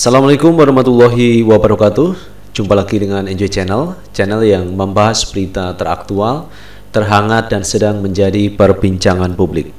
Assalamualaikum warahmatullahi wabarakatuh. Jumpa lagi dengan Enjoy Channel, channel yang membahas berita teraktual, terhangat dan sedang menjadi perbincangan publik.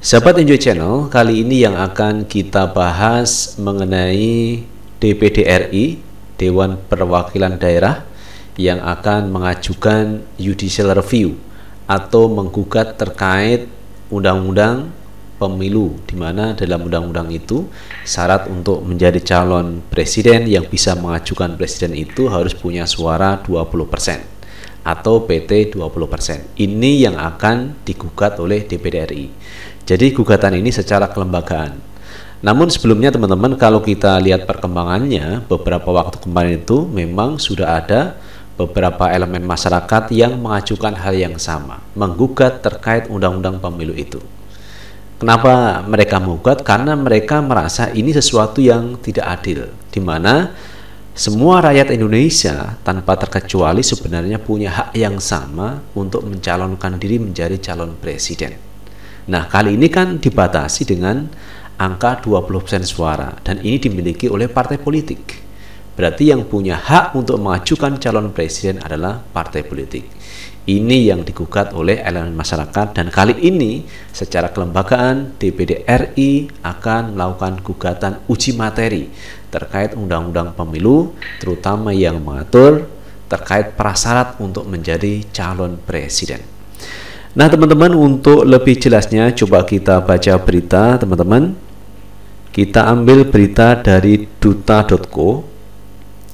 Sahabat Enjoy Channel, kali ini yang akan kita bahas mengenai DPD RI, Dewan Perwakilan Daerah yang akan mengajukan judicial review atau menggugat terkait undang-undang pemilu di mana dalam undang-undang itu syarat untuk menjadi calon presiden yang bisa mengajukan presiden itu harus punya suara 20% atau PT 20%. Ini yang akan digugat oleh DPD RI. Jadi gugatan ini secara kelembagaan. Namun sebelumnya teman-teman kalau kita lihat perkembangannya beberapa waktu kemarin itu memang sudah ada beberapa elemen masyarakat yang mengajukan hal yang sama, menggugat terkait undang-undang pemilu itu. Kenapa mereka menggugat? Karena mereka merasa ini sesuatu yang tidak adil, di mana semua rakyat Indonesia tanpa terkecuali sebenarnya punya hak yang sama untuk mencalonkan diri menjadi calon presiden. Nah, kali ini kan dibatasi dengan angka 20% suara dan ini dimiliki oleh partai politik. Berarti yang punya hak untuk mengajukan calon presiden adalah partai politik. Ini yang digugat oleh elemen masyarakat dan kali ini secara kelembagaan DPD RI akan melakukan gugatan uji materi terkait undang-undang pemilu terutama yang mengatur terkait prasyarat untuk menjadi calon presiden. Nah, teman-teman untuk lebih jelasnya coba kita baca berita, teman-teman. Kita ambil berita dari duta.co.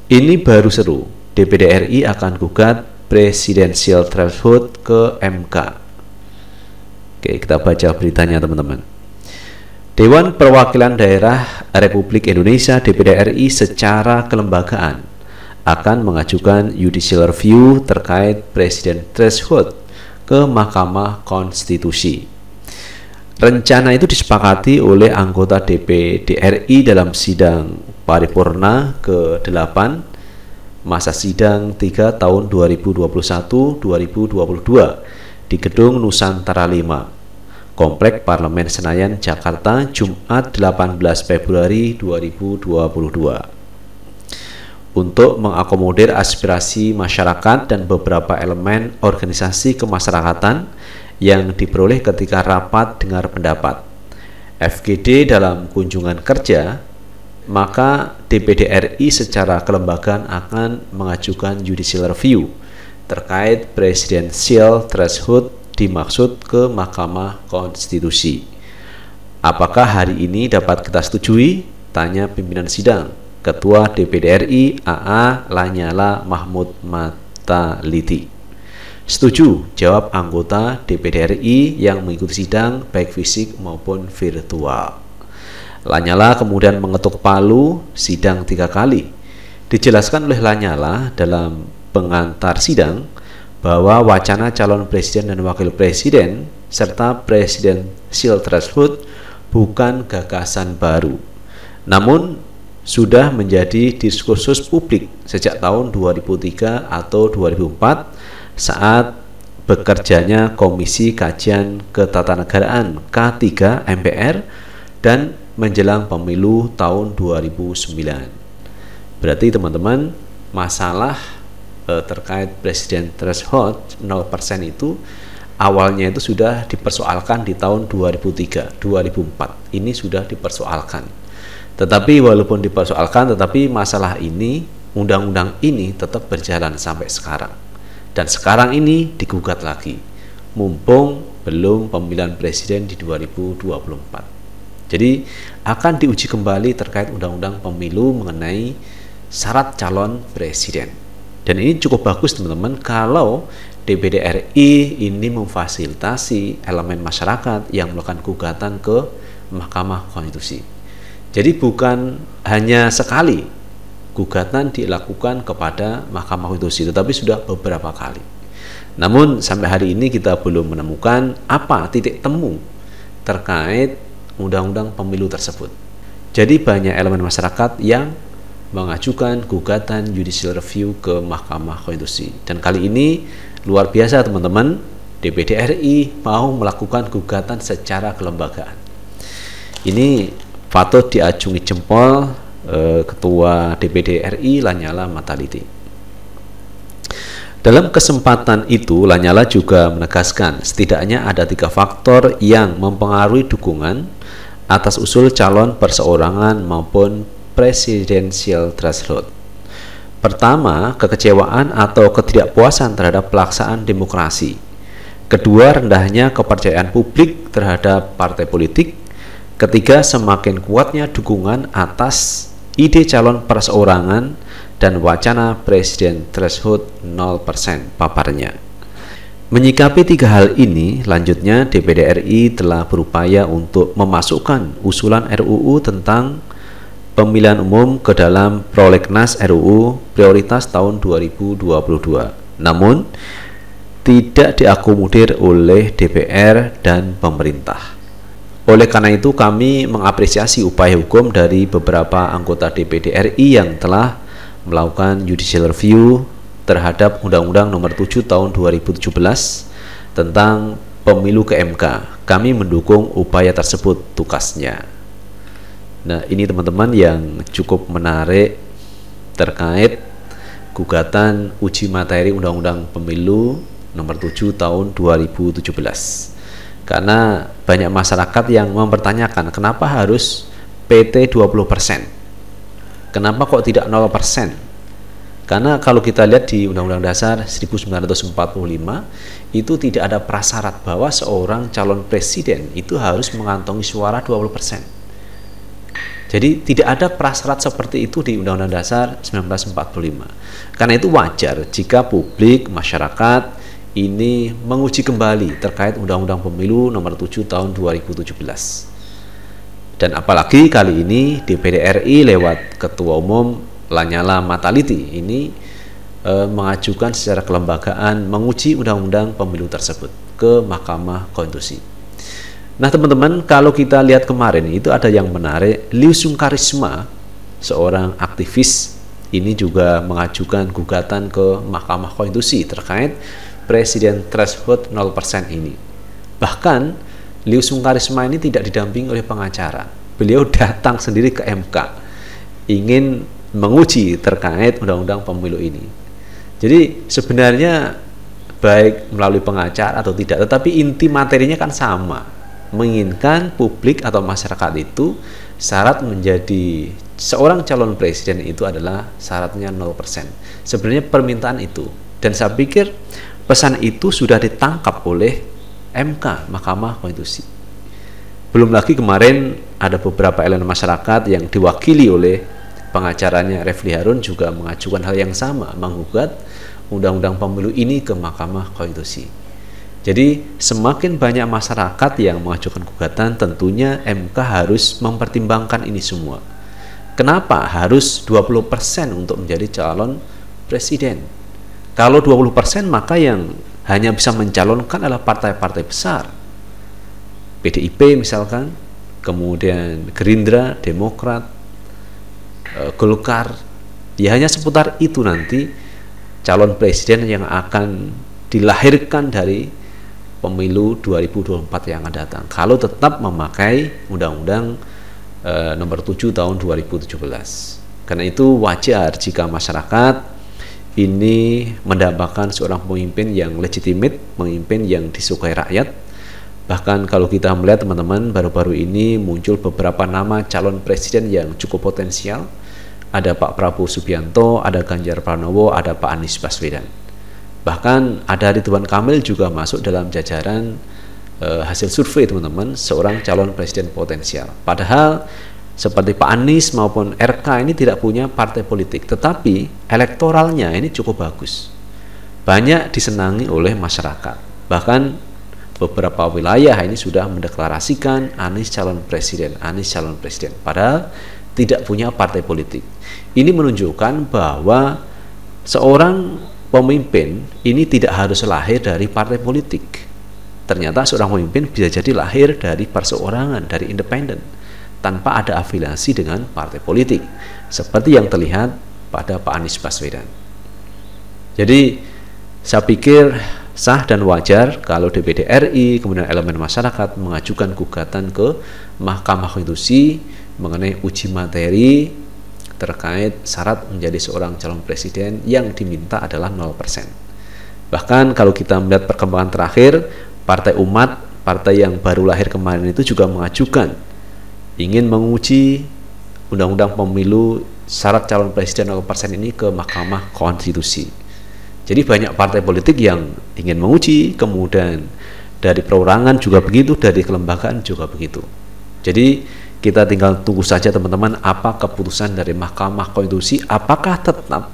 Ini baru seru. DPD RI akan gugat presidensial threshold ke MK. Oke, kita baca beritanya teman-teman. Dewan Perwakilan Daerah Republik Indonesia DPD RI secara kelembagaan akan mengajukan judicial review terkait presiden threshold ke Mahkamah Konstitusi. Rencana itu disepakati oleh anggota DPD RI dalam sidang paripurna ke-8 masa sidang 3 tahun 2021-2022 di Gedung Nusantara 5, Komplek Parlemen Senayan, Jakarta, Jumat 18 Februari 2022. Untuk mengakomodir aspirasi masyarakat dan beberapa elemen organisasi kemasyarakatan yang diperoleh ketika rapat dengar pendapat. FGD dalam kunjungan kerja maka DPD RI secara kelembagaan akan mengajukan judicial review terkait presidensial threshold dimaksud ke Mahkamah Konstitusi. Apakah hari ini dapat kita setujui? Tanya pimpinan sidang. Ketua DPD RI AA Lanyala Mahmud Mataliti. Setuju, jawab anggota DPD RI yang mengikuti sidang baik fisik maupun virtual. Lanyala kemudian mengetuk palu sidang tiga kali. Dijelaskan oleh Lanyala dalam pengantar sidang bahwa wacana calon presiden dan wakil presiden serta presiden presidensial threshold bukan gagasan baru. Namun sudah menjadi diskursus publik sejak tahun 2003 atau 2004 saat bekerjanya Komisi Kajian Ketatanegaraan K3 MPR dan menjelang pemilu tahun 2009. Berarti teman-teman masalah eh, terkait presiden threshold 0% itu awalnya itu sudah dipersoalkan di tahun 2003, 2004. Ini sudah dipersoalkan. Tetapi walaupun dipersoalkan tetapi masalah ini undang-undang ini tetap berjalan sampai sekarang. Dan sekarang ini digugat lagi. Mumpung belum pemilihan presiden di 2024. Jadi akan diuji kembali terkait undang-undang pemilu mengenai syarat calon presiden. Dan ini cukup bagus teman-teman kalau DPD RI ini memfasilitasi elemen masyarakat yang melakukan gugatan ke Mahkamah Konstitusi. Jadi bukan hanya sekali gugatan dilakukan kepada Mahkamah Konstitusi, tetapi sudah beberapa kali. Namun sampai hari ini kita belum menemukan apa titik temu terkait undang-undang pemilu tersebut. Jadi banyak elemen masyarakat yang mengajukan gugatan judicial review ke Mahkamah Konstitusi. Dan kali ini luar biasa teman-teman, DPD RI mau melakukan gugatan secara kelembagaan. Ini patut diacungi jempol eh, Ketua DPD RI Lanyala Mataliti. Dalam kesempatan itu, Lanyala juga menegaskan setidaknya ada tiga faktor yang mempengaruhi dukungan atas usul calon perseorangan maupun presidensial threshold. Pertama, kekecewaan atau ketidakpuasan terhadap pelaksanaan demokrasi. Kedua, rendahnya kepercayaan publik terhadap partai politik. Ketiga, semakin kuatnya dukungan atas ide calon perseorangan dan wacana presiden threshold 0% paparnya. Menyikapi tiga hal ini, lanjutnya DPD RI telah berupaya untuk memasukkan usulan RUU tentang pemilihan umum ke dalam prolegnas RUU prioritas tahun 2022. Namun, tidak diakomodir oleh DPR dan pemerintah. Oleh karena itu, kami mengapresiasi upaya hukum dari beberapa anggota DPD RI yang telah melakukan judicial review terhadap Undang-Undang Nomor 7 Tahun 2017 tentang pemilu ke MK. Kami mendukung upaya tersebut tukasnya. Nah, ini teman-teman yang cukup menarik terkait gugatan uji materi Undang-Undang Pemilu Nomor 7 Tahun 2017. Karena banyak masyarakat yang mempertanyakan kenapa harus PT 20%? Kenapa kok tidak 0%? Karena kalau kita lihat di Undang-Undang Dasar 1945 itu tidak ada prasyarat bahwa seorang calon presiden itu harus mengantongi suara 20%. Jadi tidak ada prasyarat seperti itu di Undang-Undang Dasar 1945. Karena itu wajar jika publik, masyarakat ini menguji kembali terkait Undang-Undang Pemilu nomor 7 tahun 2017. Dan apalagi kali ini DPD RI lewat Ketua Umum Lanyala Mataliti ini e, mengajukan secara kelembagaan menguji undang-undang pemilu tersebut ke Mahkamah Konstitusi. Nah teman-teman kalau kita lihat kemarin itu ada yang menarik Liu Sungkarisma seorang aktivis ini juga mengajukan gugatan ke Mahkamah Konstitusi terkait Presiden Threshold 0% ini. Bahkan Liu Sungkarisma ini tidak didampingi oleh pengacara. Beliau datang sendiri ke MK ingin menguji terkait undang-undang pemilu ini. Jadi sebenarnya baik melalui pengacara atau tidak, tetapi inti materinya kan sama. Menginginkan publik atau masyarakat itu syarat menjadi seorang calon presiden itu adalah syaratnya 0%. Sebenarnya permintaan itu. Dan saya pikir pesan itu sudah ditangkap oleh MK Mahkamah Konstitusi. Belum lagi kemarin ada beberapa elemen masyarakat yang diwakili oleh pengacaranya Refli Harun juga mengajukan hal yang sama, menggugat undang-undang pemilu ini ke Mahkamah Konstitusi. Jadi semakin banyak masyarakat yang mengajukan gugatan tentunya MK harus mempertimbangkan ini semua. Kenapa harus 20% untuk menjadi calon presiden? Kalau 20% maka yang hanya bisa mencalonkan adalah partai-partai besar. PDIP misalkan, kemudian Gerindra, Demokrat, e, Golkar, ya hanya seputar itu nanti calon presiden yang akan dilahirkan dari pemilu 2024 yang akan datang. Kalau tetap memakai Undang-Undang e, Nomor 7 Tahun 2017. Karena itu wajar jika masyarakat ini mendapatkan seorang pemimpin yang legitimate, pemimpin yang disukai rakyat. Bahkan kalau kita melihat teman-teman baru-baru ini muncul beberapa nama calon presiden yang cukup potensial. Ada Pak Prabowo Subianto, ada Ganjar Pranowo, ada Pak Anies Baswedan. Bahkan ada Ridwan Kamil juga masuk dalam jajaran e, hasil survei teman-teman seorang calon presiden potensial. Padahal seperti Pak Anies maupun RK ini tidak punya partai politik, tetapi elektoralnya ini cukup bagus. Banyak disenangi oleh masyarakat. Bahkan beberapa wilayah ini sudah mendeklarasikan Anies calon presiden, Anies calon presiden. Padahal tidak punya partai politik. Ini menunjukkan bahwa seorang pemimpin ini tidak harus lahir dari partai politik. Ternyata seorang pemimpin bisa jadi lahir dari perseorangan, dari independen tanpa ada afiliasi dengan partai politik seperti yang terlihat pada Pak Anies Baswedan. Jadi saya pikir sah dan wajar kalau DPD RI kemudian elemen masyarakat mengajukan gugatan ke Mahkamah Konstitusi mengenai uji materi terkait syarat menjadi seorang calon presiden yang diminta adalah 0%. Bahkan kalau kita melihat perkembangan terakhir, Partai Umat, partai yang baru lahir kemarin itu juga mengajukan ingin menguji undang-undang pemilu syarat calon presiden 0% ini ke Mahkamah Konstitusi. Jadi banyak partai politik yang ingin menguji, kemudian dari perorangan juga begitu, dari kelembagaan juga begitu. Jadi kita tinggal tunggu saja teman-teman apa keputusan dari Mahkamah Konstitusi apakah tetap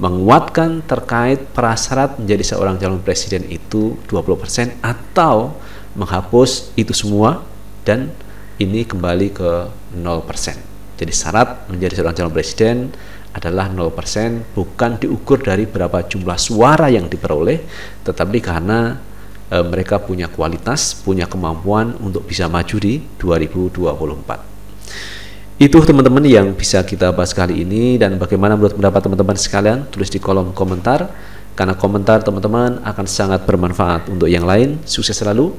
menguatkan terkait prasyarat menjadi seorang calon presiden itu 20% atau menghapus itu semua dan ini kembali ke 0%. Jadi syarat menjadi seorang calon presiden adalah 0% bukan diukur dari berapa jumlah suara yang diperoleh tetapi karena e, mereka punya kualitas, punya kemampuan untuk bisa maju di 2024. Itu teman-teman yang bisa kita bahas kali ini dan bagaimana menurut pendapat teman-teman sekalian tulis di kolom komentar karena komentar teman-teman akan sangat bermanfaat untuk yang lain. Sukses selalu.